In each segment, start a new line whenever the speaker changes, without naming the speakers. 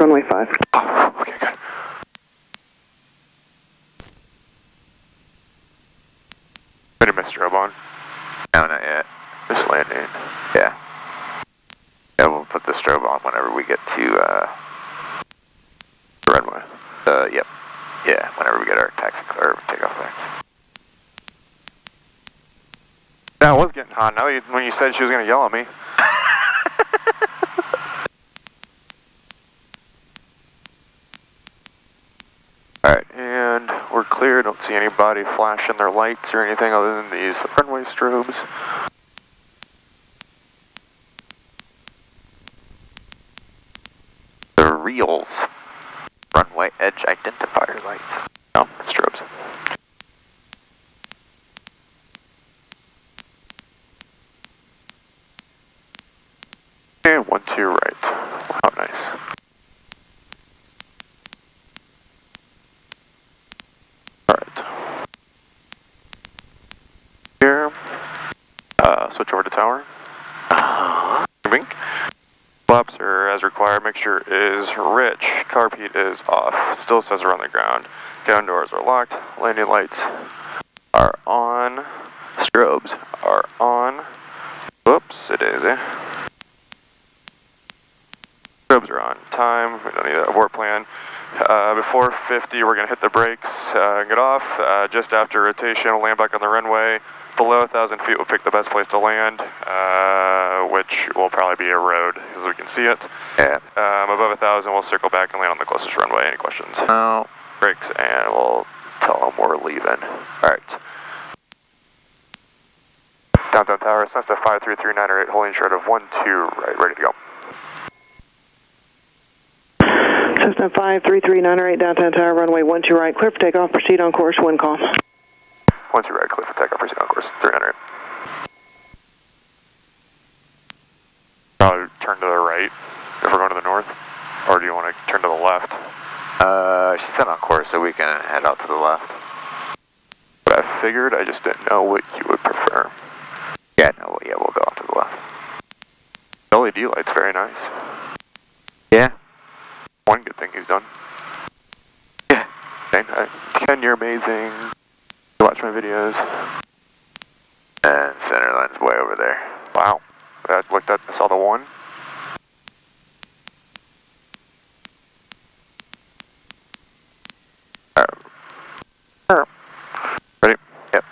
runway 5.
Oh, okay, good. Any miss strobe on?
No, not yet.
Just landing.
Yeah. Yeah, we'll put the strobe on whenever we get to, uh,
The runway.
uh, yep. Yeah, whenever we get our taxi or takeoff lights.
Yeah, it was getting hot. Now you, when you said she was going to yell at me. Alright, and we're clear. Don't see anybody flashing their lights or anything other than these runway strobes.
The REILs. Runway edge identifier lights.
Oh, strobes. And one, two, right. How nice. Alright. Here. Uh, switch over to tower. Wink. Flaps are Mixture is rich. Carb heat is off. Still says we're on the ground. Down doors are locked. Landing lights are on. Strobes are on. Whoops, it is, eh? Strobes are on. Time, we don't need a abort plan. Uh, before 50, we're going to hit the brakes uh, get off. Uh, just after rotation, we'll land back on the runway. Below 1,000 feet, we'll pick the best place to land, uh, which will probably be a road, as we can see it.
Yeah.
Um, above 1,000, we'll circle back and land on the closest runway. Any questions?
No.
Brakes, and we'll tell them we're leaving. All right. Downtown Tower, Cessna 53398, holding short of 1-2 right, ready to go.
Cessna 53398 downtown tower, runway 12 right, clear for takeoff, proceed on course, wind call.
1-2 right, clear for takeoff, proceed on course, 300. Probably turn to the right if we're going to the north, or do you want to turn to the left?
Uh, she said on course, so we can head out to the left.
But I figured, I just didn't know what you would prefer.
Yeah, no, yeah, we'll go off to the left.
The LED light's very nice.
Yeah.
One good thing he's done.
Yeah.
Uh, Ken, you're amazing. You watch my videos.
And center line's way over there.
Wow. I looked at, I saw the one. Uh, uh, Ready? Yep.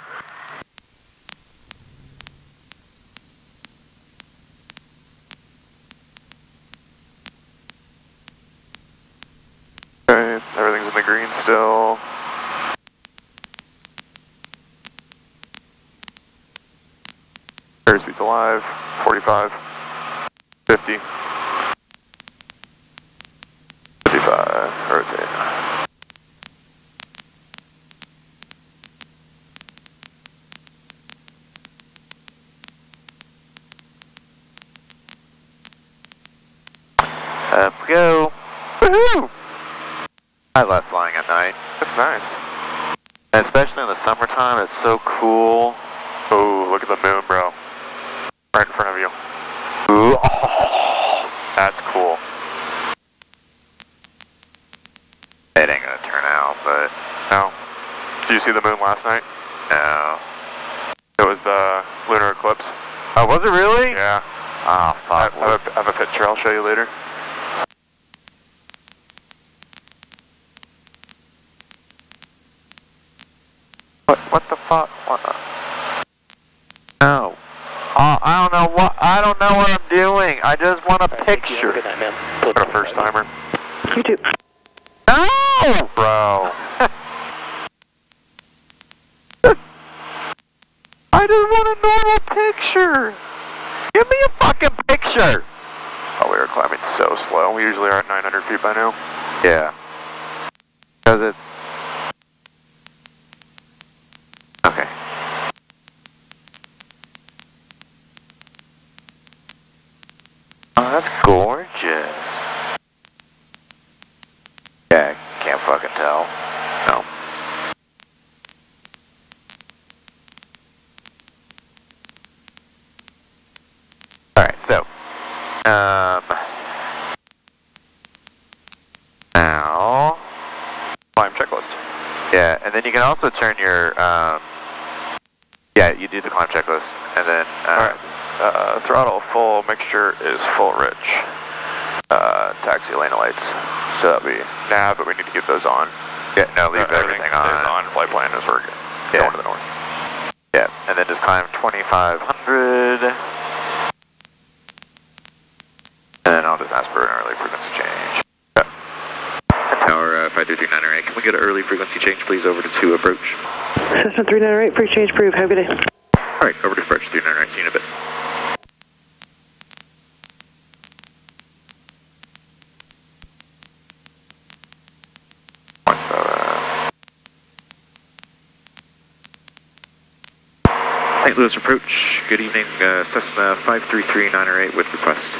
Okay, everything's in the green still. Airspeed's alive, 45, 50, 55, rotate.
Up we go.
Woohoo!
I love flying at night.
That's nice.
Especially in the summertime, it's so cool.
Oh, look at the moon, bro. Right in front of you.
Ooh, oh.
That's cool.
It ain't gonna turn out, but
No. Did you see the moon last night?
no.
It was the lunar eclipse.
Oh, was it really?
Yeah.
Oh,
I,
fuck.
I, have a, I have a picture I'll show you later.
What, what the fuck? What? No. Oh, I don't know what, I don't know what I'm doing. I just want a picture.
What a first timer.
You too.
No!
Bro.
I just want a normal picture. Give me a fucking picture.
Oh, we were climbing so slow. We usually are at 900 feet by now.
Yeah. Because it's... Okay. Oh, that's gorgeous. Yeah, can't fucking tell. No. Alright, so. Um... Now.
Climb checklist.
Yeah, and then you can also turn your, um, yeah, you do the climb checklist, and then, uh,
Alright. Uh, throttle full, mixture is full rich. Taxi lane lights. So that'll be nav, but we need to keep those on.
yeah, no, leave
Uh,
everything,
stays
on.
on. Flight plan as we're
Yeah.
going to the north.
Yeah, and then just climb 2500. And then I'll just ask for an early frequency change. Tower uh, 53398, can we get an early frequency change, please, over to 2 approach?
Cessna 398, free change approved. Have a good day.
Alright, over to approach 398, see you in a bit.
Point seven.
St. Louis approach, good evening, uh, Cessna 533908 with request.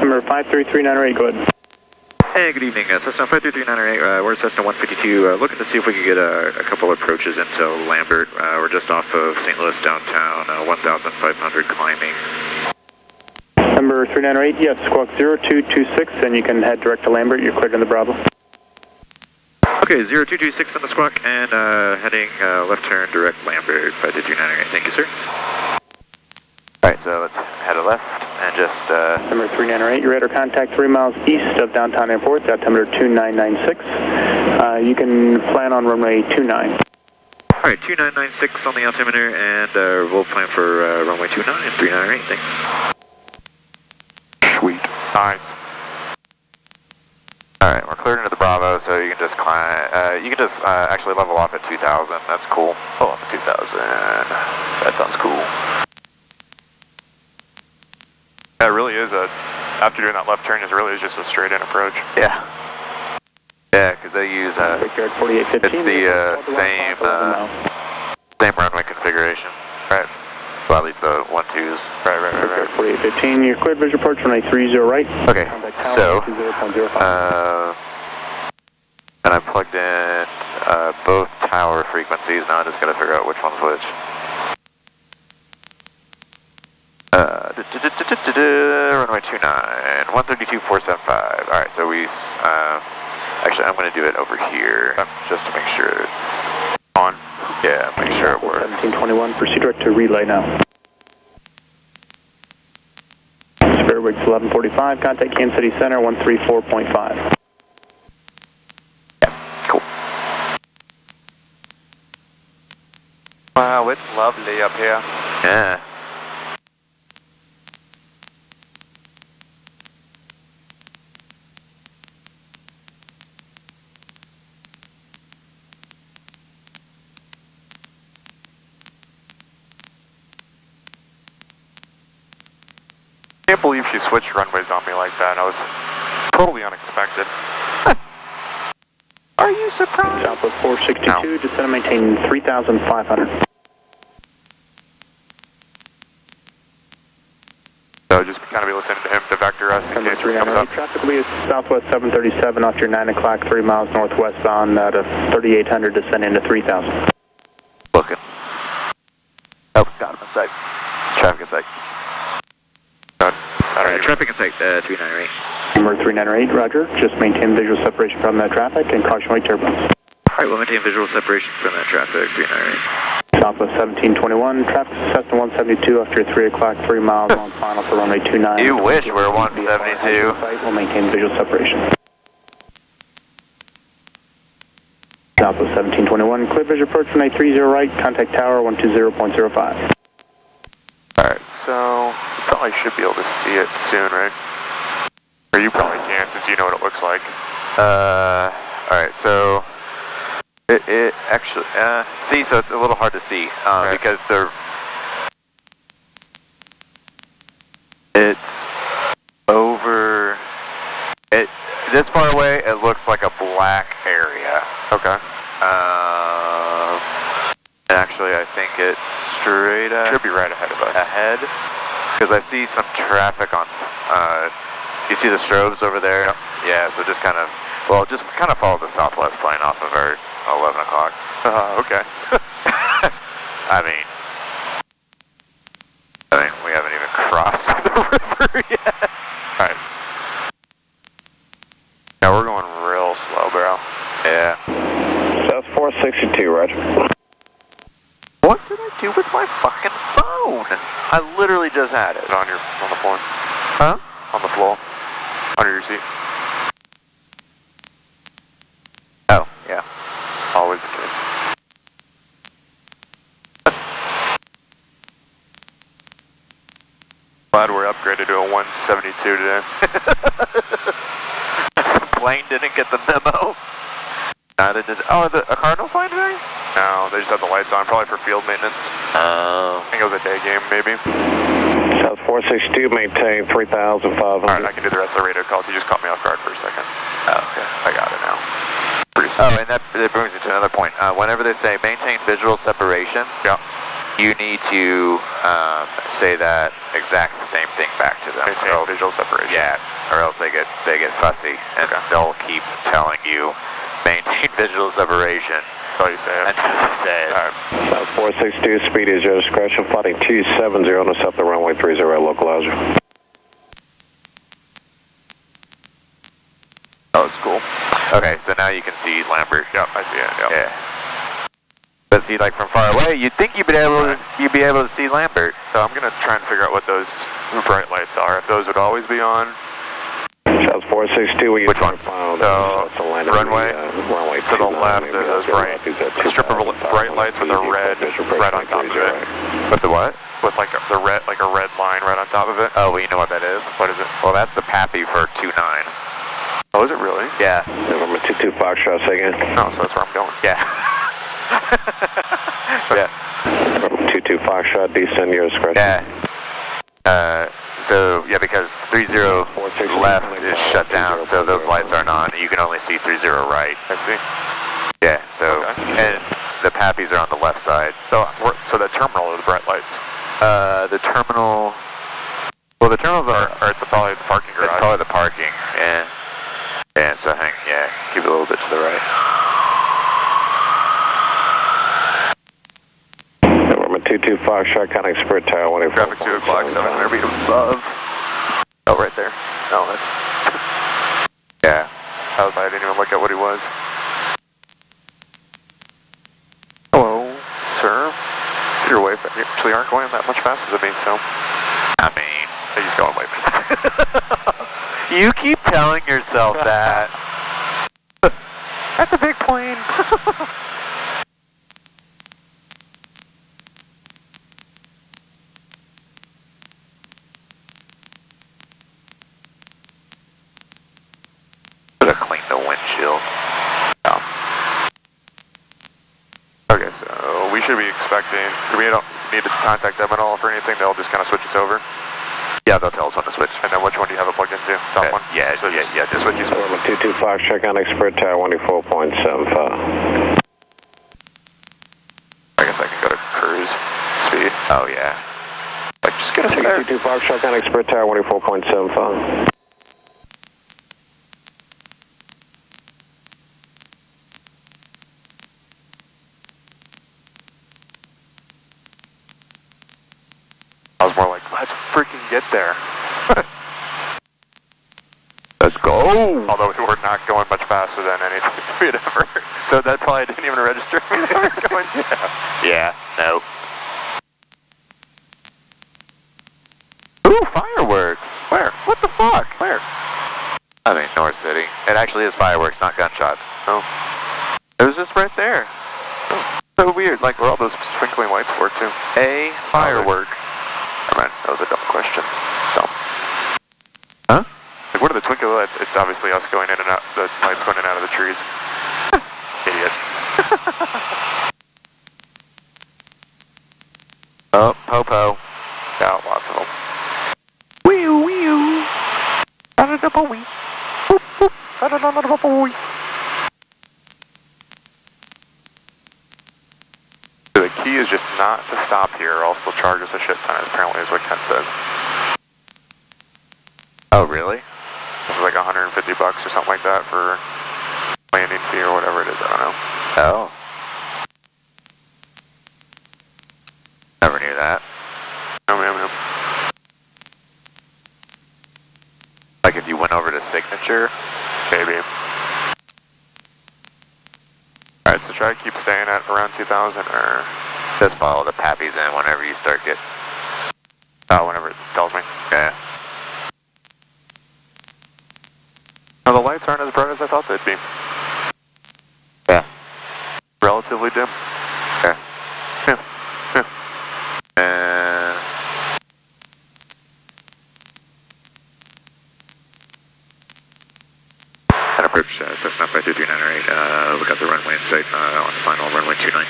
Number 53398, go ahead.
Hey, good evening, uh, Cessna 53398, uh, we're Cessna 152, uh, looking to see if we could get a, a couple approaches into Lambert. Uh, we're just off of St. Louis downtown, uh, 1,500 climbing.
Number 398, yes, squawk 0226, and you can head direct to Lambert. You're cleared in the Bravo.
Okay, 0226 on the squawk, and uh, heading uh, left turn direct Lambert, 53398, thank you, sir. Alright, so let's head a left and just, uh,
Number 398, your radar contact 3 miles east of downtown airport, altimeter 2996. Uh, you can plan on runway 29.
alright, 2996 on the altimeter, and uh, we'll plan for uh, runway 29, 398, thanks.
Sweet. Nice.
Alright, we're cleared into the Bravo, so you can just climb, uh, you can just uh, actually level off at 2000, that's cool.
Oh, up to 2000. That sounds cool. That really is a, after doing that left turn, it really is just a straight in approach.
Yeah. Yeah, because they use, uh,
Brickyard 4815.
It's the, uh, same, uh, same runway configuration. Right. Well, at least the one twos. Right, right, right,
Brickyard 4815, your cleared visual approach runway 30 right.
Okay, so, uh, and I plugged in, uh, both tower frequencies. Now I just gotta figure out which one's which. Uh, runway 29, 132.475. Alright, so we, uh, actually I'm gonna do it over here, just to make sure it's on. Yeah, make sure it works.
1721, proceed direct to relay now. Spare Wicks 1145, contact Kansas City Center 134.5.
Cool.
Wow, it's lovely up here.
Yeah.
Can't believe she switched runways on me like that. I was totally unexpected. Are you surprised?
Southwest 462, descend and maintain 3,500.
So just kind of be listening to him to vector us in case it comes up.
traffic will be Southwest 737 off your 9 o'clock, 3 miles northwest bound uh, out of 3,800, descend into 3,000.
Looking. Oh, got him in sight. Traffic in sight.
Done. I don't
Alright, traffic in sight, uh, 398.
Number 398, roger. Just maintain visual separation from that traffic and caution light turbulence.
Alright, we'll maintain visual separation from that traffic, 398.
Southwest 1721, traffic to Cessna 172 after 3 o'clock, 3 miles on final for runway 29.
You wish we were 172.
Site will maintain visual separation. Southwest 1721, clear visual approach runway 30 right, contact tower 120.05.
Alright, so you probably should be able to see it soon, right? Or you probably can since you know what it looks like.
Uh, alright, so it, it actually, uh, see, so it's a little hard to see uh, because the it's over it this far away. It looks like a black area.
Okay.
Um, and actually, I think it's straight up
Should be right ahead of us.
ahead because I see some traffic on. Uh, you see the strobes over there? Yeah. So just kind of, well, just kind of follow the southwest plane off of our 11 o'clock.
Uh, okay.
I mean, I mean, we haven't even crossed the river yet.
Alright. Now we're going real slow, bro.
Yeah.
462, Roger.
What did I do with my fucking phone? I had it.
On your on the floor?
Huh?
On the floor. Under your seat.
Oh, yeah.
Always the case. Glad we're upgraded to a 172 today.
Plane didn't get the memo. Neither did. Oh, the, a Cardinal flying today?
No, they just had the lights on, probably for field maintenance.
Oh.
I think it was a day game, maybe.
South 462, maintain 3,500.
Alright, I can do the rest of the radio calls. You just caught me off guard for a second.
Oh, okay.
I got it now. Pretty
Oh, and that, that brings me to another point. Uh, whenever they say maintain visual separation,
Yeah.
you need to um, say that exact same thing back to them.
Maintain
else-
visual separation.
Yeah, or else they get they get fussy and
Okay.
they'll keep telling you maintain visual separation
That's all you say it.
until you say it.
Alright.
South 462, speed is your discretion, flighting 270 on the south of runway 30 localizer.
Oh, it's cool.
Okay, so now you can see Lambert.
Yep, I see it. Yep.
Yeah. But see, like from far away, you'd think you'd be able to, you'd be able to see Lambert.
So I'm gonna try and figure out what those bright lights are. If those would always be on.
South 462, we
Which one?
Final,
So,
that's the line of
runway
the, uh, runway
to the left,
and
there's
the
bright-
left is at
a strip of bright lights with a
feet,
red right on top of it.
With the what?
With like a, the red, like a red line right on top of it.
Oh, well, you know what that is?
What is it?
Well, that's the PAPI for 2-9.
Oh, is it really?
Yeah.
November 22 Foxtrot, say again.
Oh, so that's where I'm going.
Yeah. yeah.
November 22 Foxtrot, descend your discretion.
Yeah. Uh, so, yeah, because 30 left is shut down, so those lights aren't on. You can only see 30 right.
I see.
Yeah, so,
Okay.
and the PAPIs are on the left side.
So, so the terminal are the bright lights.
Uh, the terminal, well, the terminals are,
Or it's the, probably the parking garage.
it's probably the parking, yeah. And so hang, yeah, keep it a little bit to the right.
November 22 Foxtrot, connect Spirit Tower, 184.
Traffic 2 o'clock, 700 feet above. Oh, right there. No, that's.
Yeah.
I was. I didn't even look at what he was. Hello, sir. You're You actually aren't going that much faster than me, so
I mean,
he's going way faster.
you keep telling yourself that.
That's a big plane.
Should have cleaned the windshield.
Okay, so we should be expecting. We don't need to contact them at all for anything. They'll just kind of switch us over.
Yeah, they'll tell us when to switch.
And then which one do you have it plugged into? Top
Yeah,
one.
yeah,
So
yeah,
just
yeah, just
switch you.
November 22 Foxtrot, connect Spirit Tower, 184.75.
I guess I can go to cruise speed.
Oh, yeah.
Like, just get us there.
22 Foxtrot, connect Spirit Tower, 184.75.
I was more like, let's freaking get there.
Let's go.
Although we were not going much faster than had ever. So that probably didn't even register me that we were going. Yeah.
Yeah, no. Ooh, fireworks. Where? What the fuck? Where? I mean, North City. It actually is fireworks, not gunshots.
Oh.
It was just right there.
So weird. Like, where all those twinkling lights were, too.
A firework.
Never mind. That was a dumb question. Dumb.
Huh?
Like, what are the twinkling lights? It's obviously us going in and out, the lights going in and out of the trees. Idiot.
Oh, Popo.
Yeah, lots of them.
Wee wee. Out of the boys.
Boop, boop. I don't know boys. The key is just not to stop here, or else they'll charge us a shit ton, apparently is what Ken says.
Oh, really?
This is like 150 bucks or something like that for landing fee or whatever it is, I don't know.
Oh. Never knew that.
No, no, no.
Like if you went over to signature.
Maybe.
Alright,
so try to keep staying at around 2000 or
Just follow the PAPIs in whenever you start getting.
uh, whenever it tells me.
Yeah.
Now, the lights aren't as bright as I thought they'd be.
Yeah.
Relatively dim.
Yeah.
Yeah. Yeah.
And and approach uh, Cessna 53908. Uh, we got the runway in sight uh, on the final runway 29.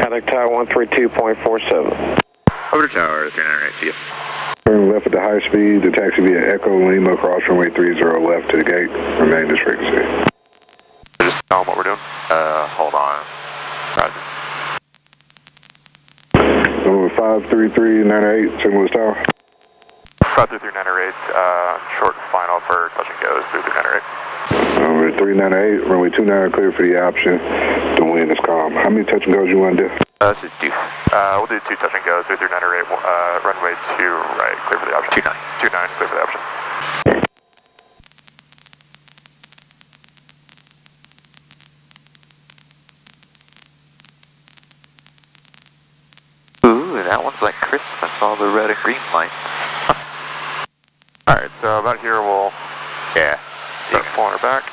Contact tower 132.47.
Over to tower 398. See ya.
Turn left at the high speed, the taxi via Echo Lima across runway 30 left to the gate. Remain this frequency.
Just tell them what we're doing.
Uh, hold on.
Roger.
Number 53398, St. Louis Tower.
53398, uh, short final for touch and goes through the generator.
Number 398, runway 29 clear for the option. The wind is calm. How many touch and goes you want to do?
Uh, let's do
Uh, we'll do two touch and goes through 398, uh, runway 2 right, clear for the option.
29.
29, clear for the option.
Ooh, that one's like Christmas, all the red and green lights.
Alright, so about here we'll
yeah.
start pulling her back.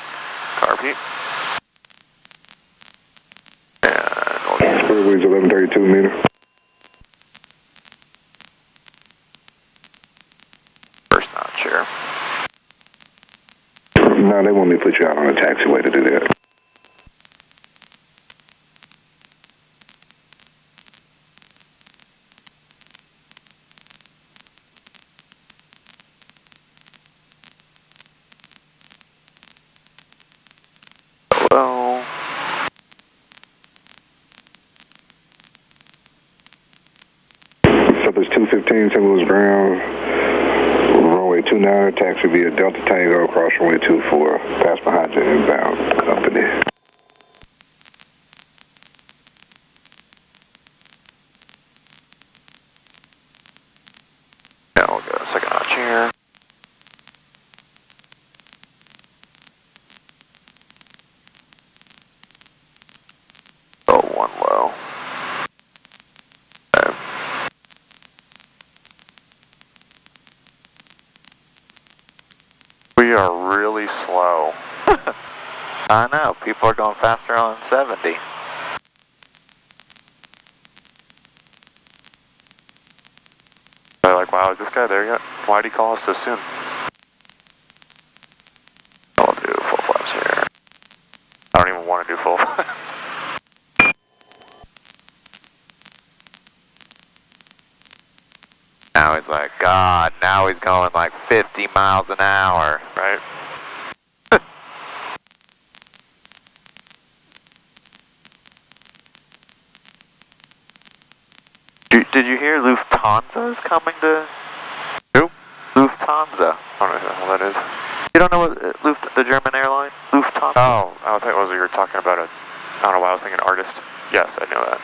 Car repeat. And we'll get
Square winds 1132 meter.
first notch here.
No, they want me to put you out on a taxiway to do that.
Hello.
Southwest 215, St. Louis ground. Runway 29, taxi via Delta Tango across runway 24. Pass behind you inbound company.
Now we'll go second notch here. Oh, one low. We are really slow.
I know, people are going faster on 70.
They're like, wow, is this guy there yet? Why'd he call us so soon? I'll do full flaps here. I don't even want to do full flaps.
Now he's like, God, now he's going like 50 miles an hour.
right?
Did, did you hear Lufthansa is coming to...
Who?
Lufthansa.
I don't know who that is.
You don't know what uh, Luft, the German airline? Lufthansa?
Oh, I thought it was you were talking about a. I don't know why I was thinking an artist. Yes, I know that.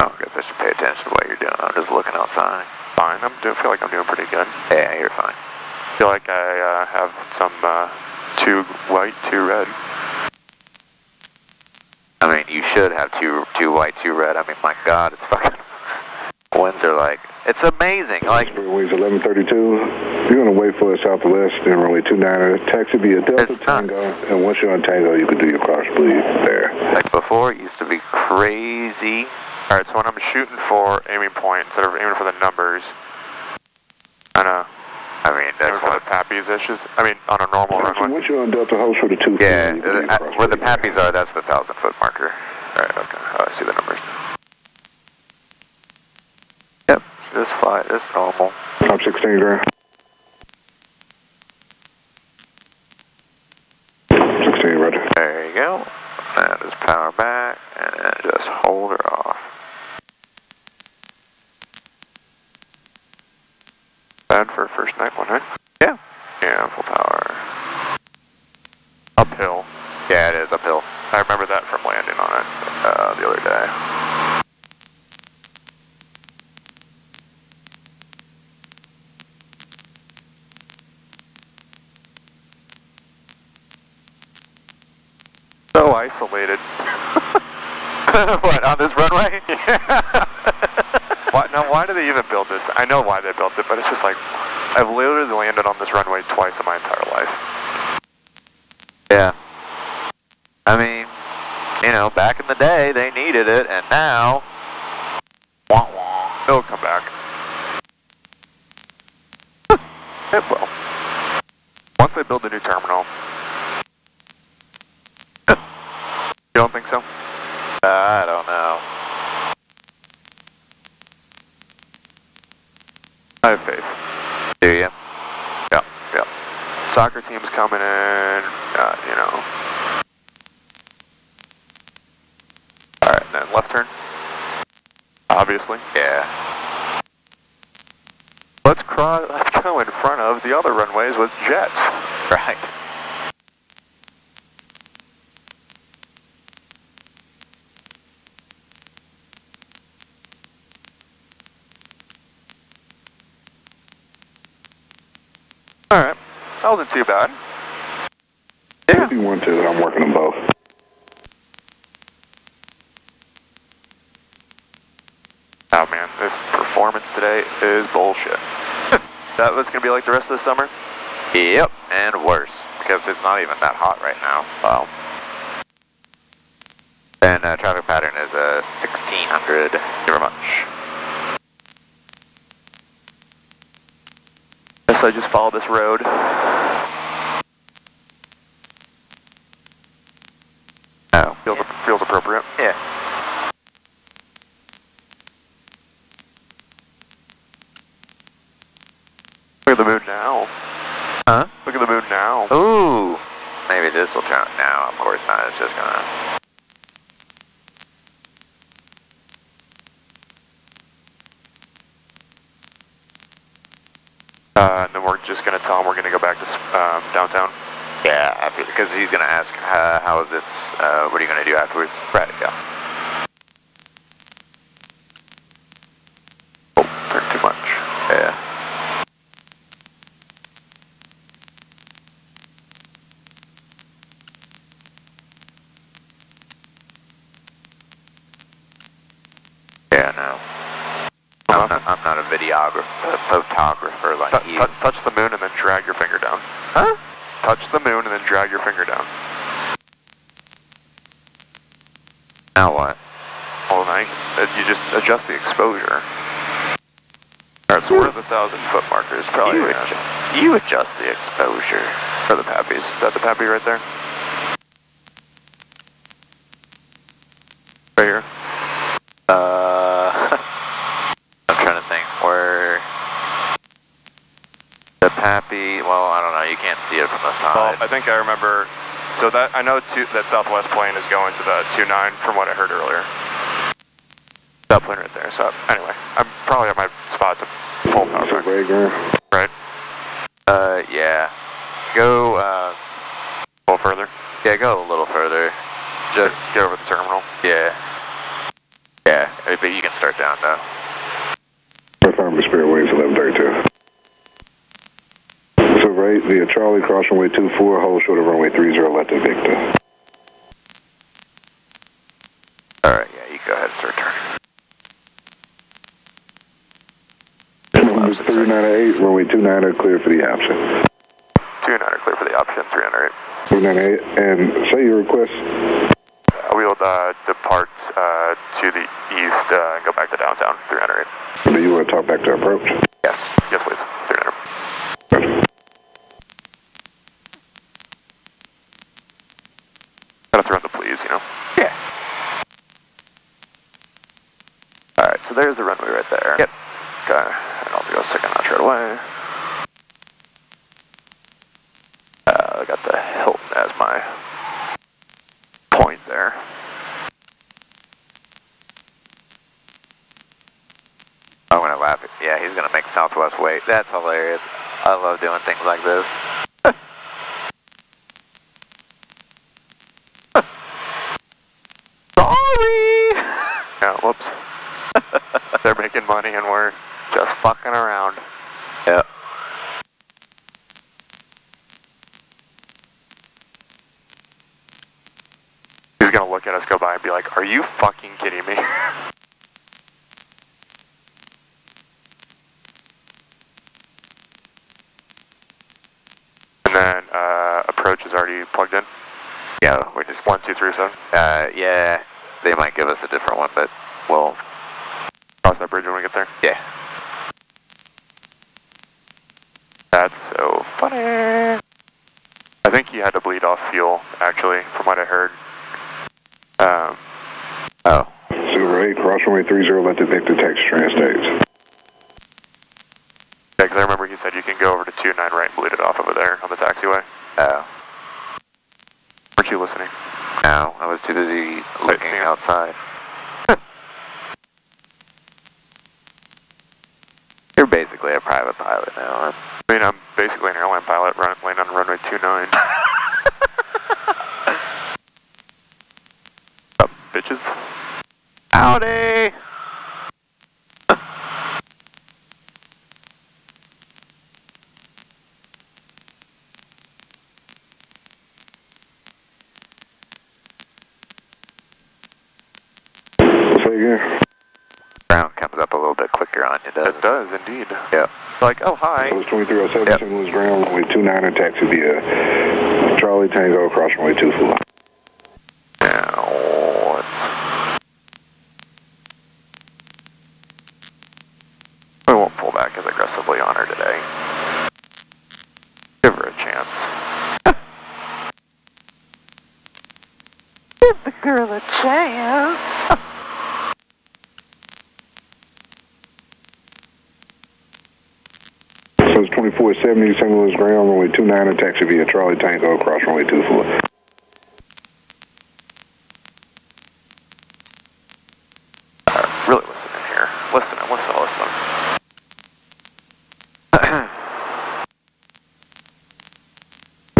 Oh, I guess I should pay attention to what you're doing. I'm just looking outside.
Fine. I'm do feel like I'm doing pretty good.
Yeah, you're fine.
feel like I uh, have some uh, two white, two red.
I mean, you should have two, two white, two red. I mean, my God, it's fucking. Winds are like, it's amazing. Like,
Square winds 1132. You're going to wait for us southwest and runway 29. Taxi via Delta
It's nuts.
Tango. And once you're on Tango, you can do your cross bleed there.
like before, it used to be crazy.
All right, so when I'm shooting for aiming point instead of aiming for the numbers, and uh,
I mean, that's
aiming for
what.
the PAPIs issues. I mean, on a normal
Taxi,
runway.
once you're on Delta, hold for the two.
Yeah,
you can do your
uh, where the PAPIs are, that's the thousand foot marker.
All right, okay. Oh, I see the numbers.
Yep, just fine, just normal.
Top 16 ground. 16, roger.
There you go. And just power back, and then just hold her off.
Bad for a first night one, right?
Yeah.
Yeah, full power. Uphill.
Yeah, it is uphill.
I remember that from landing on it uh, the other day. so isolated.
what, on this runway?
Why, now, why do they even build this? I know why they built it, but it's just like, I've literally landed on this runway twice in my entire life.
Yeah. I mean, you know, back in the day, they needed it, and now, wah wah.
It'll come back. it will. Once they build a new terminal. you don't think so?
I don't know.
I have faith.
Do you?
Yeah, yeah. Soccer team's coming in, uh, you know. Alright, then left turn. Obviously.
Yeah.
Let's cry, let's go in front of the other runways with jets.
Right.
Alright. Wasn't too bad.
If you want to, I'm working on both.
Oh man, this performance today is bullshit. that was gonna be like the rest of the summer?
Yep, and worse, because it's not even that hot right now.
Wow.
And uh, traffic pattern is uh, 1600. Thank you very much.
I just follow this road.
Oh.
Feels, feels appropriate.
Yeah.
Look at the moon now.
Huh?
Look at the moon now.
Ooh. Maybe this will turn. No, of course not. It's just gonna.
And then we're just gonna tell him we're gonna go back to um, downtown.
Yeah, because he's gonna ask, uh, how is this? Uh, what are you gonna do afterwards?
Right, yeah. Oh, turn too much.
Yeah. Yeah, no. I'm not, I'm not a videographer, a photographer like
Tou-
you.
tou- touch the moon and then drag your finger down.
Huh?
Touch the moon and then drag your finger down.
Now what?
I, uh, you just adjust the exposure. Alright, so we're at the thousand foot markers, probably
You,
uh,
adju- you adjust the exposure.
for the PAPIs. Is that the PAPI right there? Right here.
Uh, I'm trying to think where the PAPI. Well, I don't know. You can't see from the
Well. I think I remember. So that I know two, that Southwest plane is going to the two nine from what I heard earlier. That plane right there. So anyway, I'm probably at my spot to pull power
So
back.
Vagrant.
Right.
Uh, yeah. Go. Uh,
A little further.
yeah, go a little further.
Just get over the terminal.
Yeah. Yeah, but you can start down now.
Confirm Spirit Wings 1132. So right via Charlie, cross runway 24, hold short of runway 30, left to Victor.
All right. Yeah, you go ahead and start turning.
Runway 398, runway 29 clear for the option.
Two nine clear for the option. Three hundred.
398, and say your request.
Uh, we will uh, depart uh, to the east uh, and go back to downtown. Three hundred.
Do you want to talk back to approach?
Yes. Yes, please. Three hundred. Gotta throw in the please, you know.
Yeah.
All right. So there's the runway right there.
Yep.
Okay. And I'll go away. Uh, I got the Hilton as my point there.
I'm gonna laugh. Yeah, he's gonna make Southwest wait. That's hilarious. I love doing things like this.
Sorry! Yeah, whoops. They're making money and we're just fucking around.
Yep.
He's gonna look at us go by and be like, are you fucking kidding me? and then uh, approach is already plugged in.
Yeah, we're just
One, two, three, seven.
Uh, yeah, they might give us a different one, but we'll.
Cross that bridge when we get there.
Yeah.
That's so funny. I think he had to bleed off fuel, actually, from what I heard. Um.
Silver 8, cross runway 30, let the Victor text Trans States.
yeah, because I remember he said you can go over to 29 right and bleed it off over there on the taxiway.
Oh.
Weren't you listening?
No, I was too busy looking
see
outside. You're basically a private pilot now. huh?
I mean, I'm basically an airline pilot run, laying on runway 29. Up, bitches.
Howdy!
Say again.
Ground comes up a little bit quicker on you, doesn't
It does, indeed.
Yeah.
Like, oh, hi.
Post 2307,
Yep.
Louis ground, runway 29 and taxi via Charlie Tango, cross runway 24. 9 and taxi via Charlie Tango across runway 24.
Uh, really listening here. Listening, listening, listening.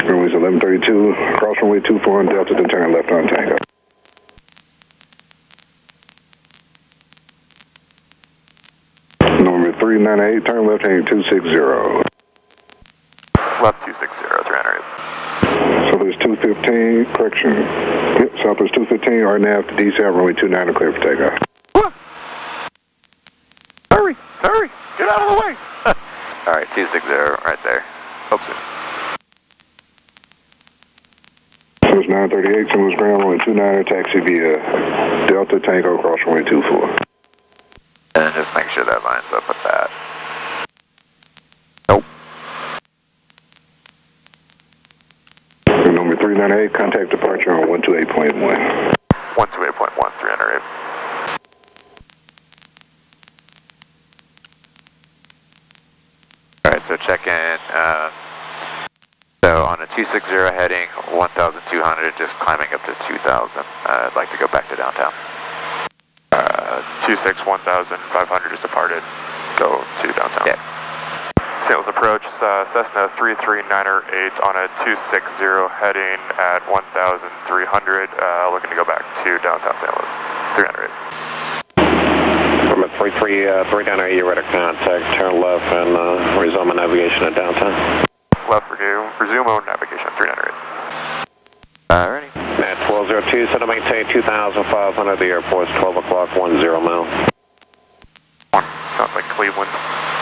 Runway 1132, across runway 24 on Delta to turn left on Tango. Number 398, turn left hand 260.
Left 260, 300.
So there's 215, correction. Yep, Southwest 215, RNAV to DSAP, runway 29 to clear for takeoff.
Hurry, hurry, get out of the way.
Alright, 260 right there.
Hope so.
So it's 938, St. Louis ground, runway 29 taxi via Delta Tango, cross runway 24.
And just make sure that lines up with that.
Number 398, contact departure on 128.1.
128.1, 308.
Alright, so check in. Uh, so on a 260 heading 1,200, just climbing up to 2,000. Uh, I'd like to go back to downtown.
Uh, 26, 1,500 just departed. Go to downtown.
Yeah.
St. Louis approach, uh, Cessna 339er8 on a 260 heading at 1,300, uh, looking to go back to downtown St. Louis. 308.
From a 339 you're ready to contact, turn left and uh, resume navigation at downtown.
Left resume, resume on navigation 308.
Alrighty.
At 1202, set to maintain 2,500, the airport's 12 o'clock, 10 mile.
Sounds like Cleveland.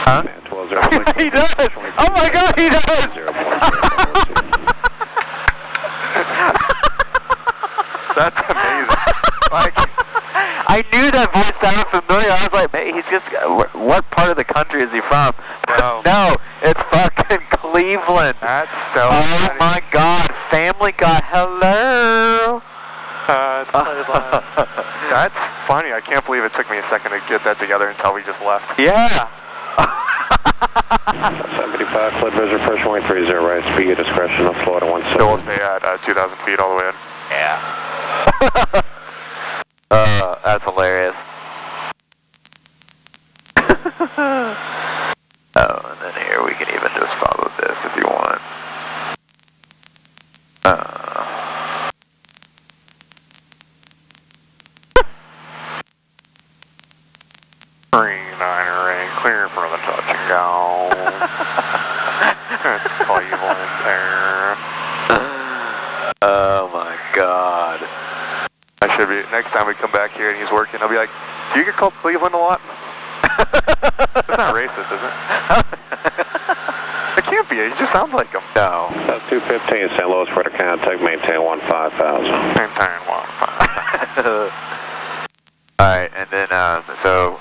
Huh?
At 1202.
he does. Oh my God, he does.
That's amazing. like,
I knew that voice sounded familiar. I was like, man, he's just, what part of the country is he from?
No.
no, it's fucking Cleveland.
that's so
Oh
funny.
my god, Family Guy, hello.
Uh. That's funny. I can't believe it took me a second to get that together until we just left.
Yeah.
75, flood vision, first runway 30, right, speed your discretion, of Florida
So
17.
we'll stay at uh, 2,000 feet all the way in.
Yeah. uh, that's hilarious. oh, and then here we can even just follow this if you want. Uh,
Three niner eight, clear for the touch and go. it's Cleveland there.
oh my god.
I should be, next time we come back here and he's working, I'll be like, do you get called Cleveland a lot? That's not racist, is it? it can't be. He just sounds like him.
No.
That's 215 St. Louis for the contact, maintain 15,000.
Maintain one.
Alright, and then, um, so,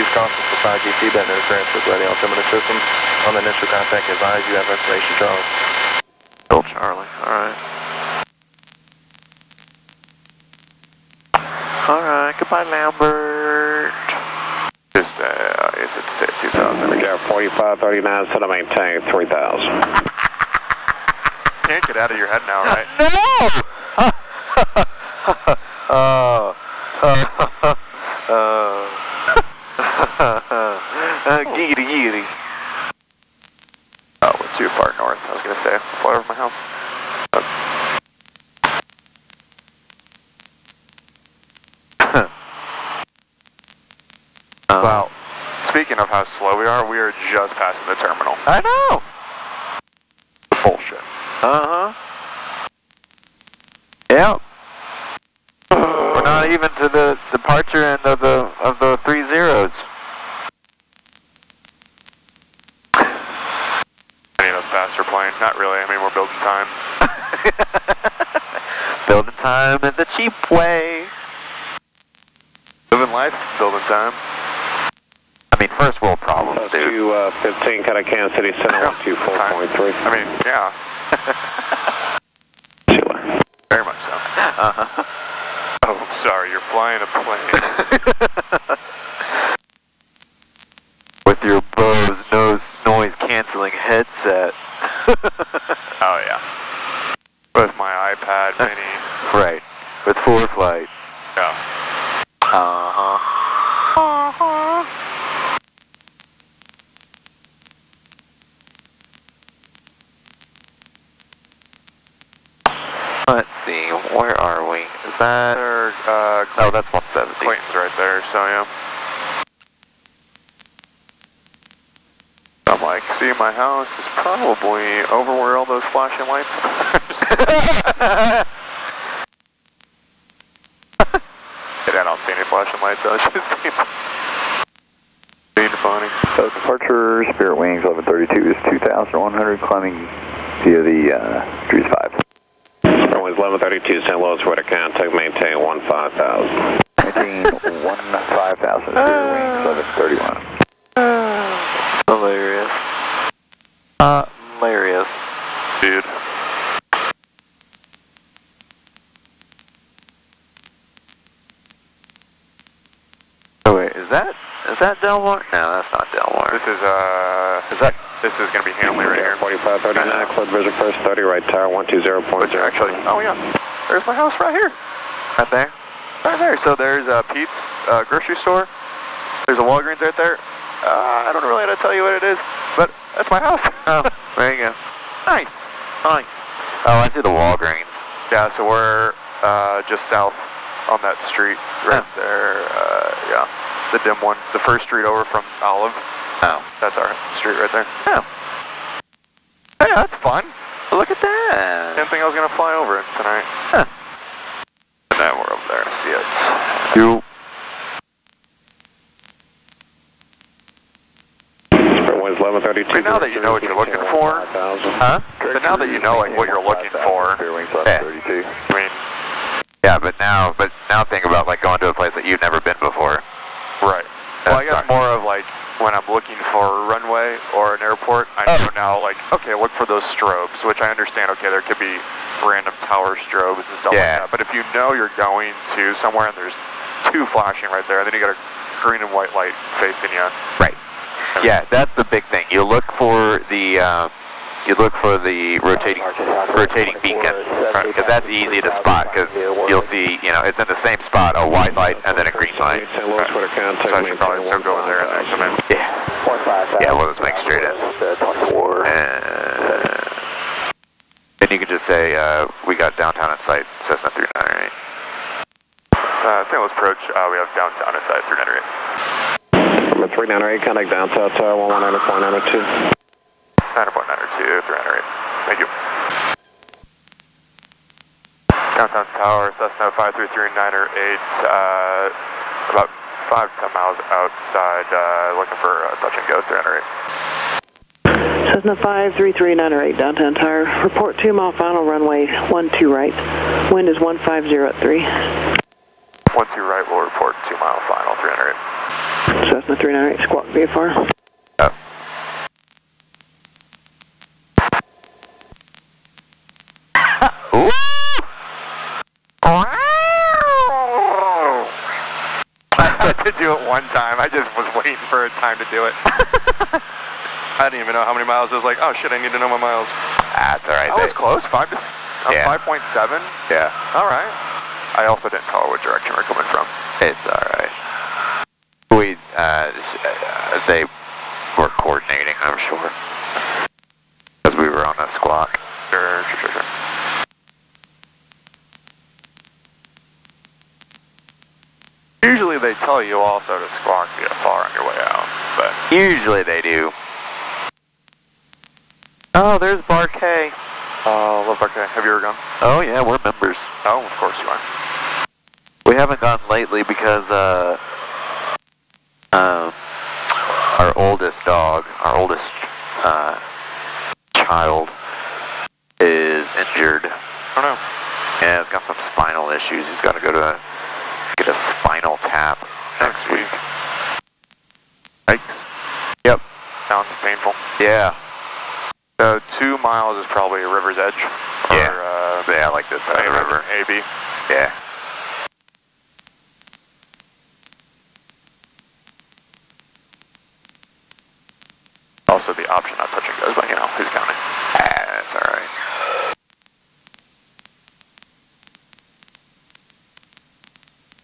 the
emissions use caution for 5G feedback interference with radio altimeter systems. On the initial contact, advise you have information, Charlie.
Bill Charlie, alright. Alright, goodbye Lambert.
Just, uh, is it say 2000?
We got 4539, set to maintain 3,000.
Can't get out of your head now, right?
No! oh. oh. giggity giggity.
Oh, we're too far north. I was gonna say, fly over my house.
Um,
Well, speaking of how we are, we are just passing the terminal.
I know.
Bullshit.
Uh huh. Yep. We're not even to the departure end of the of the three zeros.
I need a faster plane. Not really. I mean, we're building time.
Building time in the cheap way.
Living life, building time.
I mean, first world problems,
That's
dude.
215, kind of Kansas City Center, 124.3.
I mean, yeah,
Chiller.
very much so.
Uh-huh.
Oh, sorry, you're flying a plane.
With your Bose nose noise canceling headset.
oh yeah. With my iPad Mini.
right. With ForeFlight.
Yeah.
Uh-huh. Let's see, where are we? Is that...
There, uh,
Oh, that's 170.
Clayton's right there, so yeah. I'm like, see, my house is probably over where all those flashing lights are. And I don't see any flashing lights, I was just being, being funny.
So departure, Spirit Wings 1132 is 2,100, climbing via the uh, Cruise 5.
Runway's 1132 St. Louis for the contact, maintain 15,000.
Maintain 15000, Spirit Wings 1131.
Hilarious. Uh, hilarious.
Dude.
Oh wait, is that, is that Delmar? No, that's not Delmar.
This is, uh, is that, this is gonna be Hanley right here.
4539, cleared vision first 30, right tower 120.0.
Which actually, oh yeah, there's my house right here.
Right there?
Right there. So there's uh, Pete's uh, grocery store. There's a Walgreens right there. Uh, I don't really know how to tell you what it is, but that's my house.
Oh, there you go.
nice.
Nice. Oh, I see the Walgreens.
Yeah, so we're uh, just south on that street right
Oh.
there. Uh, yeah, the dim one, the first street over from Olive.
Oh.
That's our street right there.
Oh.
Hey, that's fun.
Look at that.
Didn't think I was gonna fly over it tonight.
Huh.
And then we're over there to see it.
You.
Runway's 1132.
Now that you know what you're looking for,
Huh?
but now that you know like what you're looking for,
Spirit Wings
Yeah.
I mean,
Yeah, but now, but now think about like going to a place that you've never been before.
right. Well, I guess more of like when I'm looking for a runway or an airport, I know
Oh.
now like okay, look for those strobes, which I understand. Okay, there could be random tower strobes and stuff
Yeah.
like that. But if you know you're going to somewhere and there's two flashing right there, then you got a green and white light facing you.
Right.
I
Yeah, that's the big thing. You look for the uh, you look for the rotating rotating beacon because that's easy to spot because you'll see you know it's in the same spot a white light and then a green light.
Ten Low Twitter contact.
So I should probably still go there and then come in.
Yeah, yeah. Well, let's make straight in. And and you can just say uh, we got downtown in sight, Cessna 398.
Uh, St. Louis approach, uh, we have downtown inside 398.
From a 398, contact downtown tower 119492.
9.902, 308. Thank you. Downtown Tower, Cessna 53398, uh, about 5 10 miles outside, uh, looking for uh, touch and go 308.
Cessna 53398, downtown tower. Report 2 mile final runway 12 right. Wind is 150 at 3.
1 2 right, will report 2 mile final 308.
Cessna 398, squawk VFR.
Yep.
I had to do it one time. I just was waiting for a time to do it. I didn't even know how many miles. I was like, oh shit, I need to know my miles.
That's all right.
I was close. Five to uh,
Yeah.
5.7.
Yeah,
All right. I also didn't tell her what direction we're coming from.
it's all right. We uh, uh, they were coordinating, I'm sure, because we were on a squawk.
Sure, sure, sure, sure. Usually they tell you also to squawk VFR on your way out, but
Usually they do. Oh, there's Bar K.
uh, love okay. Have you ever gone?
Oh yeah, we're members.
Oh, of course you are.
We haven't gone lately because uh, um, our oldest dog, our oldest uh, child, is injured.
I don't know.
Yeah, he's got some spinal issues. He's got to go to get a spinal tap next week.
Yikes.
Yep.
Sounds painful.
Yeah.
Two miles is probably a river's edge. Or,
Yeah.
Uh,
Yeah, like this side of the river.
AB.
Yeah.
Also the option not touching goes, but you know, who's counting?
Ah, that's all right.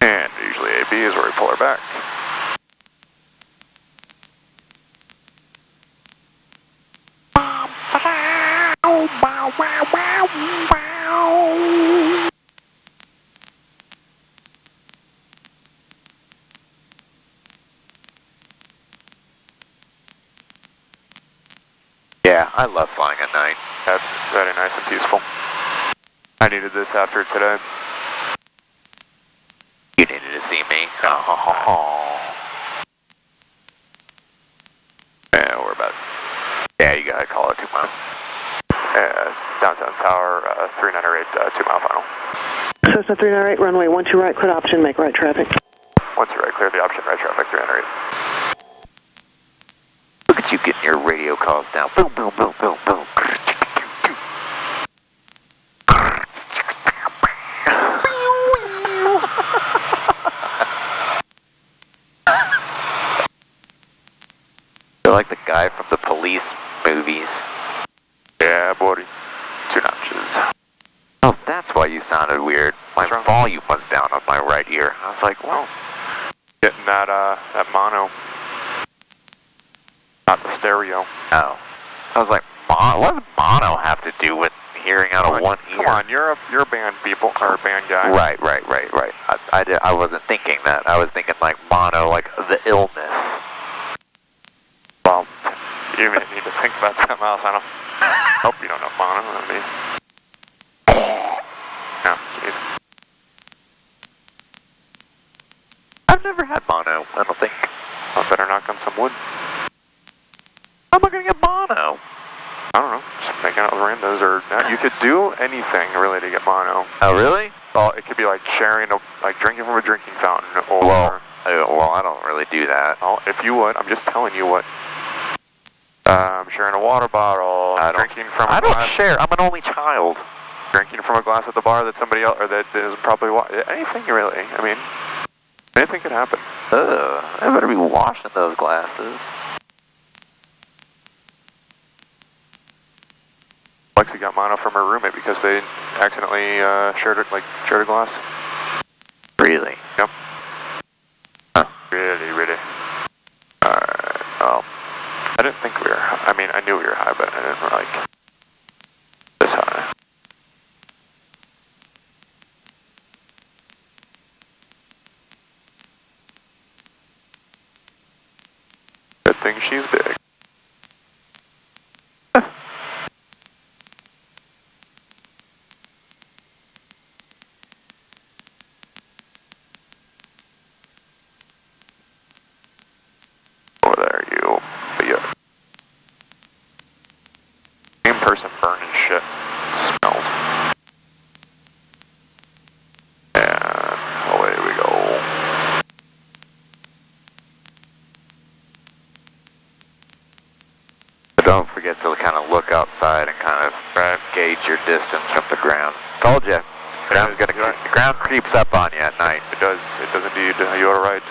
And usually AB is where we pull her back.
Yeah, I love flying at night.
That's very nice and peaceful. I needed this after today.
You needed to see me. Oh. Yeah, we're about. Yeah, you gotta call it two miles.
Yeah, downtown tower, uh, 398, uh, two mile final.
Cessna 398, runway one two right, clear option, make right traffic.
Once you're right, clear the option, right traffic, 398.
At you getting your radio calls down. Boom, boom, boom, boom, boom. They're like the guy from the police movies.
Yeah, buddy. Two notches.
Oh, that's why you sounded weird. My volume was down on my right ear. I was like, well,
Getting that, uh, that mono. Not the stereo.
oh. I was like, mono? What does mono have to do with hearing out of one ear?
Come on, you're a, you're a band or band guy.
Right, right, right, right. I, I, did, I wasn't thinking that. I was thinking like mono, like the illness.
Well, you may need to think about something else. I don't, hope you don't know mono. I mean, yeah, jeez.
I've never had mono, I don't think.
I better knock on some wood.
How am I going to get mono?
I don't know, just making out with randos, or uh, you could do anything really to get mono.
Oh, really?
Well, it could be like sharing, a, like drinking from a drinking fountain, or
Well, I, well, I don't really do that.
well, if you would, I'm just telling you what. Um, sharing a water bottle,
I
drinking from a
I don't share. I'm an only child.
drinking from a glass at the bar that somebody else, or that is probably anything really. I mean, anything could happen.
Ugh, I better be washing those glasses.
Lexi got mono from her roommate because they accidentally uh, shared it, like shared a glass.
Really?
Yep. Really, really. Alright, well, I didn't think we were, I mean, I knew we were high, but I didn't like this high. Good thing she's big. Over there, you. But yeah. Same person burning shit. It smells. And away we go.
But don't forget to kind of look outside and kind of gauge your distance from the ground. Told you. Ground's gonna, the ground creeps up on you at night.
It does. It does indeed. You are right.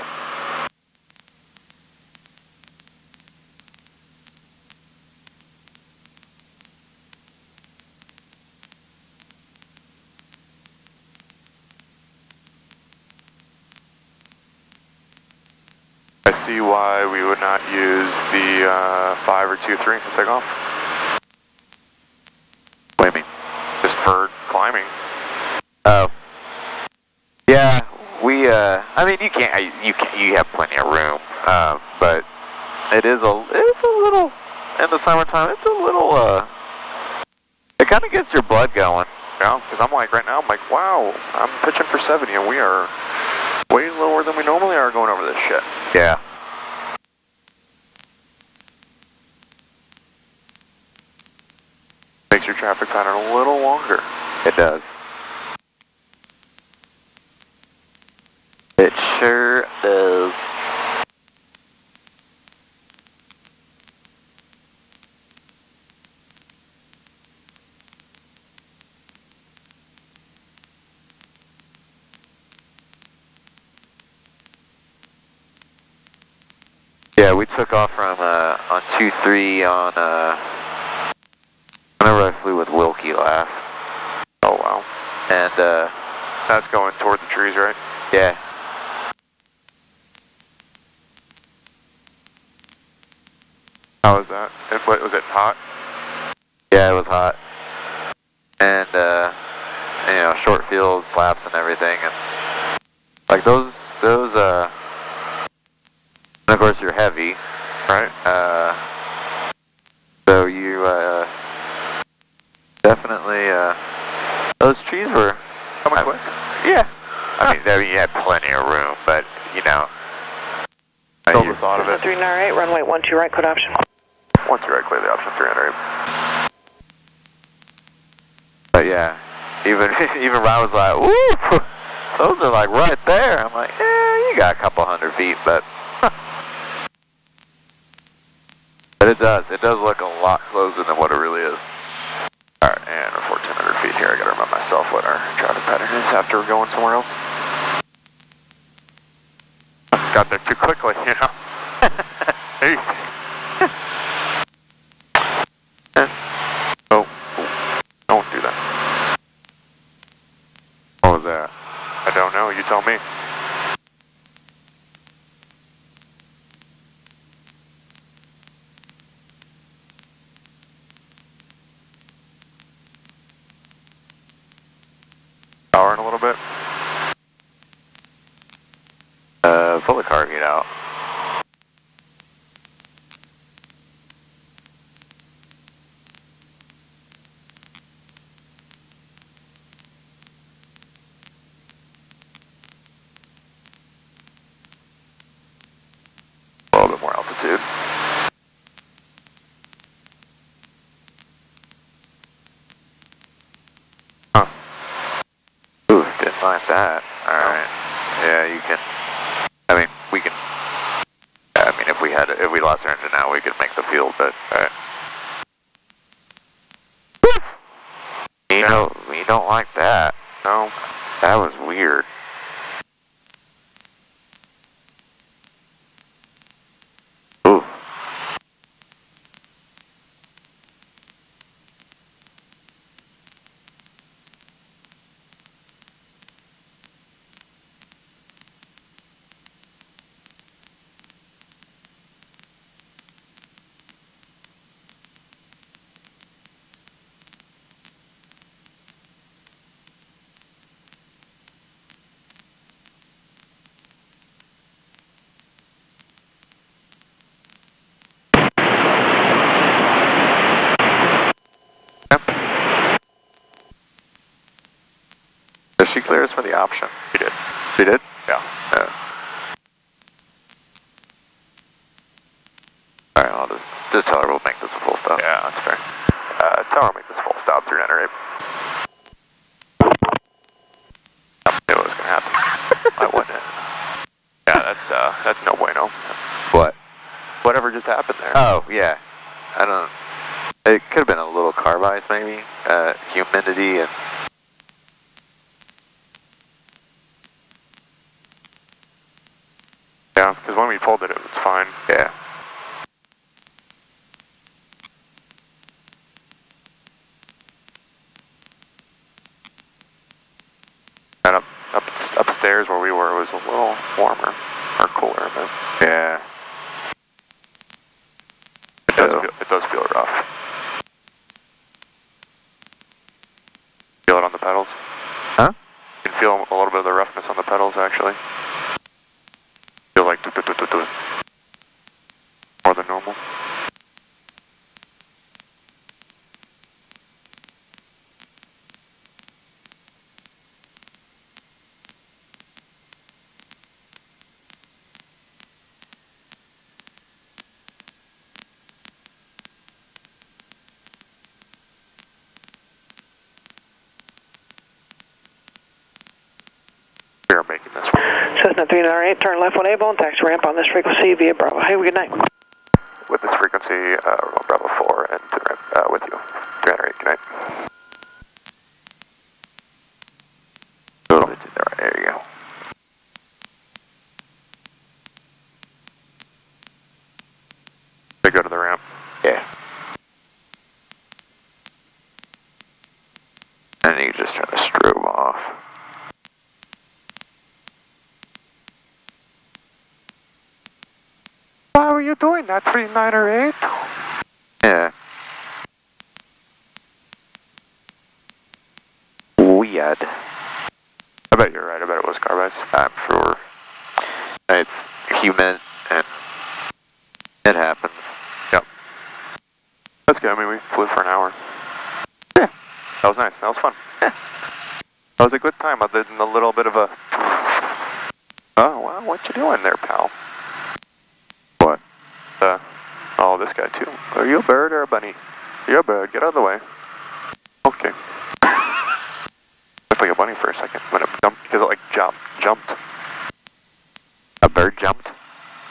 I see why we would not use the uh, 5 or 2-3 to take off.
What do you mean?
Just for climbing.
Oh. Yeah, we, uh, I mean, you can't, you can you have plenty of room, um, but it is a, it's a little, in the summertime, it's a little, uh, it kind of gets your blood going.
Yeah, because I'm like, right now, I'm like, wow, I'm pitching for 70 and we are way lower than we normally are going over this shit.
Yeah.
Makes your traffic pattern a little longer.
It does. It sure. Yeah, we took off from uh, on two three on uh, whenever I flew with Wilkie last.
Oh, wow.
And uh,
That's going toward the trees, right?
yeah,
How was that? And what, was it hot?
yeah, it was hot. And uh, you know, short field flaps and everything, and like those those uh, and of course you're heavy,
Right?
uh, so you uh, definitely uh, those trees were
Coming
I-
quick.
Yeah. I mean, I mean, you had plenty of room, but, you know.
Still the thought of it.
398, runway 12 right, code option.
Once you're right, clear the option 300.
But yeah, even even Ryan was like, "Ooh, those are like right there." I'm like, "Yeah, you got a couple hundred feet, but." but it does. It does look a lot closer than what it really is.
Alright, and we're 1,400 feet here. I gotta remind myself what our traffic pattern is after we're going somewhere else. Got there too quickly? Easy. oh, don't do that.
What was that?
I don't know, you tell me. Powering a little bit.
Uh, pull the carb heat out.
A little bit more altitude. Huh.
Ooh, didn't like that. Alright. Yeah, you can. I mean, we can. I mean, if we had, if we lost our engine now, we could make the field, but. Alright. You know, we don't like that.
No.
That was weird. Ooh. for the option?
We did.
We did?
Yeah.
Yeah. Alright, I'll just, just tell her we'll make this a full stop.
Yeah, that's fair. Uh, tell her I'll make this full stop through Niner I knew it was gonna happen. Why wouldn't it? Yeah, that's uh, that's no bueno.
What?
Whatever just happened there.
Oh, yeah. I don't... It could have been a little carb ice, maybe. Uh, humidity and...
Pulled it, it was fine.
Yeah.
And up, up upstairs where we were was a little warmer or cooler, but
Yeah.
it does
So-
feel, it does feel rough. Feel it on the pedals?
Huh?
You can feel a little bit of the roughness on the pedals actually. Feels like do, do, do, do, do. more than normal. We are making this one.
Cessna 398, turn left 1 Able and taxi ramp on this frequency via Bravo. Hey, good night.
with this frequency, uh, 3908?
Yeah. Weird.
I bet you're right. I bet it was carb ice.
I'm sure. It's human, and it happens.
Yep. That's good. I mean, we flew for an hour. Yeah. That was nice. That was fun. Yeah. That was a good time other than the little bit oh. Are you a bird or a bunny? You're a bird. Get out of the way. Okay. Looked like a bunny for a second when it jumped because it like jumped. Jumped.
A bird jumped?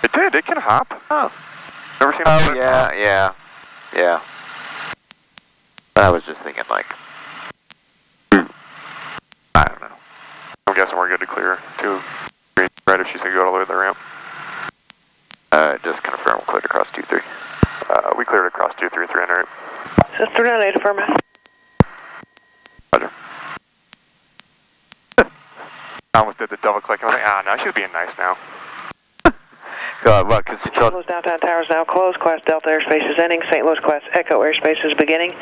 It did. It can hop.
Oh.
Never seen a
Oh,
bird hop.
yeah. Yeah. I was just thinking, like, I don't know.
I'm guessing we're good to clear too. Right if she said go all the way to the ramp.
Uh, just confirm cleared across 2-3.
Uh, we cleared across 233 under
Cessna 398, affirmative.
Roger. I almost did the double click. I was like, ah, no, she's being nice now.
God, what, because
St. Louis downtown tower is now closed. Class Delta airspace is ending. St. Louis Class Echo airspace is beginning.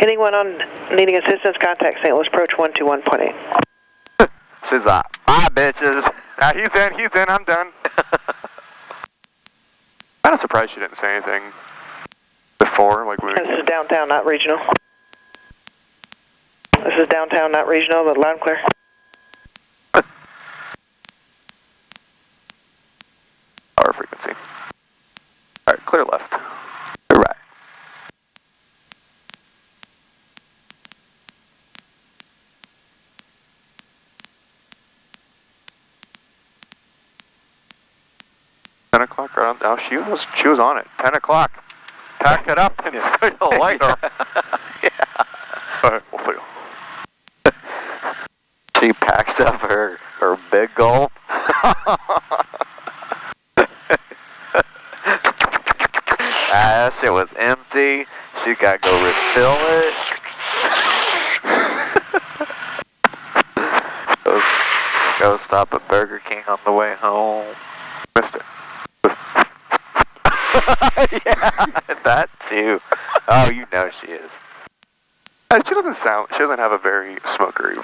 Anyone on needing assistance, contact St. Louis Approach 121.8.
She's like, bye, bitches.
Ah, he's in, he's in, I'm done. Kind of surprised she didn't say anything before, like we.
This is downtown, not regional. This is downtown, not regional, but loud and clear.
Our frequency. All right, clear left.
Right.
Ten o'clock, right on. Oh, she was, she was on it. Ten o'clock. Pack it up and see you later.
yeah.
All right, we'll see you.
She packed up her, her big gulp. ah, that shit was She got to go refill it. go, go stop at Burger King on the way home.
Missed it.
yeah, that too. Oh, you know she is.
Uh, She doesn't sound. She doesn't have a very smokery